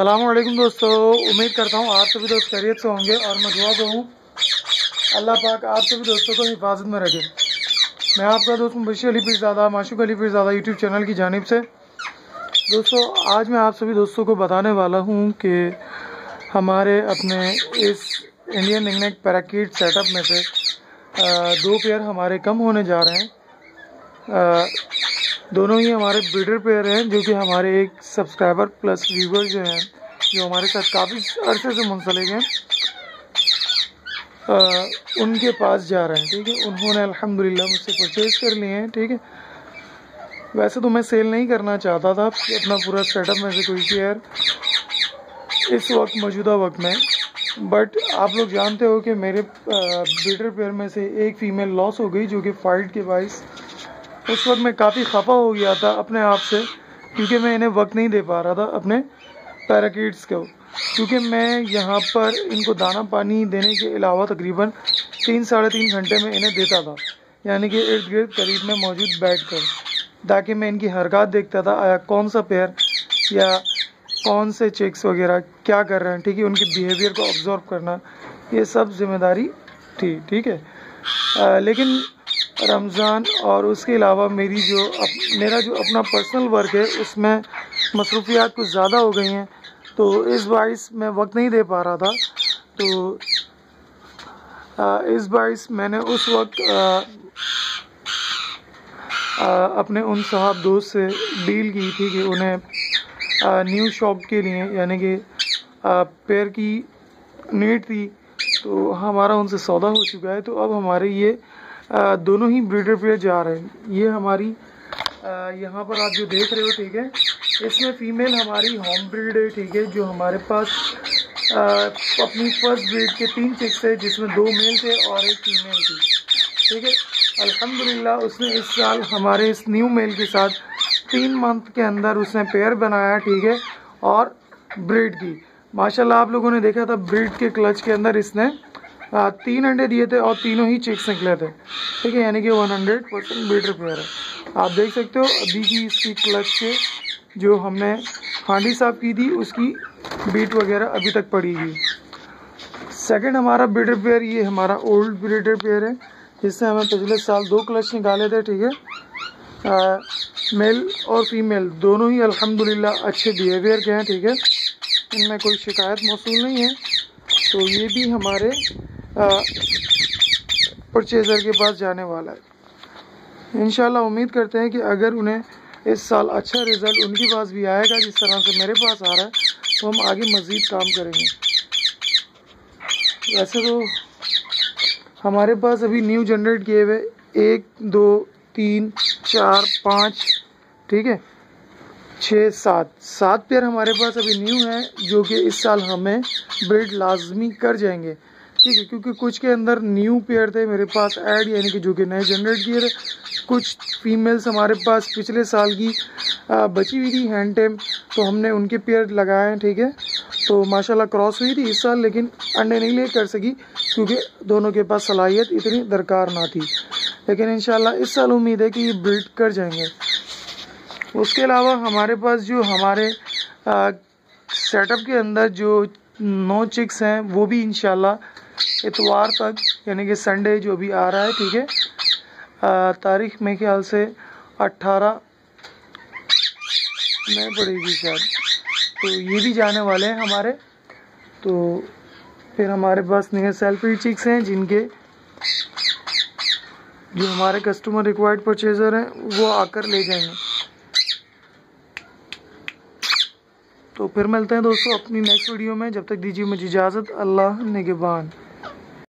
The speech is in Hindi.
सलामकुम दोस्तों। उम्मीद करता हूँ आप सभी दोस्त खैरियत से होंगे और मैं दुआ को हूँ। अल्लाह पाक आप सभी दोस्तों को हिफाजत में रखे। मैं आपका दोस्त बशी अली फिरजादा माशुक अली फिरजादा यूट्यूब चैनल की जानब से। दोस्तों, आज मैं आप सभी दोस्तों को बताने वाला हूँ कि हमारे अपने इस इंडियन रिंगनेक पैराकीट सेटअप में से दो पेयर हमारे कम होने जा रहे हैं। दोनों ही हमारे ब्रीडर पेयर हैं, जो कि हमारे एक सब्सक्राइबर प्लस व्यूवर जो हैं, जो हमारे साथ काफ़ी अरसे से मुंसलिक हैं उनके पास जा रहे हैं, ठीक है? उन्होंने अल्हम्दुलिल्लाह मुझसे परचेज़ कर लिए हैं, ठीक है? वैसे तो मैं सेल नहीं करना चाहता था अपना पूरा सेटअप में से कोई शेयर इस वक्त मौजूदा वक्त में बट आप लोग जानते हो कि मेरे ब्रीडर पेयर में से एक फ़ीमेल लॉस हो गई, जो कि फाइट के बाइस उस वक्त मैं काफ़ी खफा हो गया था अपने आप से, क्योंकि मैं इन्हें वक्त नहीं दे पा रहा था अपने पैराकीट्स को। क्योंकि मैं यहाँ पर इनको दाना पानी देने के अलावा तकरीबन तीन, साढ़े तीन घंटे में इन्हें देता था, यानी कि इर्द गिर्द करीब में मौजूद बैठ कर ताकि मैं इनकी हरकत देखता था, आया कौन सा पेयर या कौन से चेक्स वगैरह क्या कर रहे हैं, ठीक है, उनके बिहेवियर को ऑब्ज़र्व करना, ये सब ज़िम्मेदारी थी, ठीक है। लेकिन रमज़ान और उसके अलावा मेरी जो अप, मेरा जो अपना पर्सनल वर्क है उसमें मसरूफियात कुछ ज़्यादा हो गई हैं। तो इस बाइस मैं वक्त नहीं दे पा रहा था। तो आ, इस बाइस मैंने उस वक्त आ, आ, अपने उन साहब दोस्त से डील की थी कि उन्हें न्यू शॉप के लिए यानी कि पैर की नीड थी तो हमारा उनसे सौदा हो चुका है। तो अब हमारे ये दोनों ही ब्रीडर पेयर जा रहे हैं। ये हमारी यहाँ पर आप जो देख रहे हो ठीक है? इसमें फीमेल हमारी होम ब्रीड है ठीक है जो हमारे पास आ, अपनी फ़र्स्ट ब्रीड के तीन चिक्स थे जिसमें दो मेल थे और एक फीमेल थी। ठीक है? अल्हम्दुलिल्लाह उसने इस साल हमारे इस न्यू मेल के साथ तीन मंथ के अंदर उसने पेयर बनाया ठीक है और ब्रीड की। माशाल्लाह आप लोगों ने देखा था ब्रीड के क्लच के अंदर इसने तीन अंडे दिए थे और तीनों ही चिक्स निकले थे। ठीक है, यानी कि one hundred percent better pair है। आप देख सकते हो, अभी की इसकी क्लच के जो हमने हांडी साफ़ की थी, उसकी बीट वगैरह अभी तक पड़ी हुई। सेकंड हमारा ब्रीडर पेयर ये हमारा ओल्ड ब्रीडर पेयर है, जिससे हमें पिछले साल दो क्लच निकाले थे, ठीक है? मेल और फीमेल दोनों ही अल्हम्दुलिल्लाह अच्छे बिहेवियर के हैं, ठीक है? इनमें कोई शिकायत मौसू नहीं है। तो ये भी हमारे परचेज़र के पास जाने वाला है। इन उम्मीद करते हैं कि अगर उन्हें इस साल अच्छा रिज़ल्ट उनके पास भी आएगा, जिस तरह से मेरे पास आ रहा है तो हम आगे मज़ीद काम करेंगे। वैसे तो हमारे पास अभी न्यू जनरेट किए हुए एक, दो, तीन, चार, पाँच, ठीक है? छः, सात। सात पेयर हमारे पास अभी न्यू हैं, जो कि इस साल हमें ब्रिड लाजमी कर जाएँगे। ठीक है क्योंकि कुछ के अंदर न्यू पेयर थे मेरे पास ऐड यानी कि जो कि नए जनरेट किए थे। कुछ फीमेल्स हमारे पास पिछले साल की बची हुई थी हैंड टेम तो हमने उनके पेयर लगाए हैं, ठीक है? तो माशाल्लाह क्रॉस हुई थी इस साल, लेकिन अंडे नहीं ले कर सकी, क्योंकि दोनों के पास सलाहियत इतनी दरकार ना थी। लेकिन इंशाल्लाह इस साल उम्मीद है कि ये ब्रीड कर जाएँगे। उसके अलावा हमारे पास जो हमारे सेटअप के अंदर जो नौ चिक्स हैं, वो भी इनशाला इतवार तक, यानी कि संडे जो भी आ रहा है, ठीक है? तारीख मेरे ख्याल से अट्ठारह में पड़ेगी शायद। तो ये भी जाने वाले हैं हमारे। तो फिर हमारे पास नए सेल्फी चिक्स हैं, जिनके जो हमारे कस्टमर रिक्वायर्ड परचेज़र हैं, वो आकर ले जाएँगे। तो फिर मिलते हैं दोस्तों अपनी नेक्स्ट वीडियो में। जब तक दीजिए मुझे इजाज़त, अल्लाह निगेबान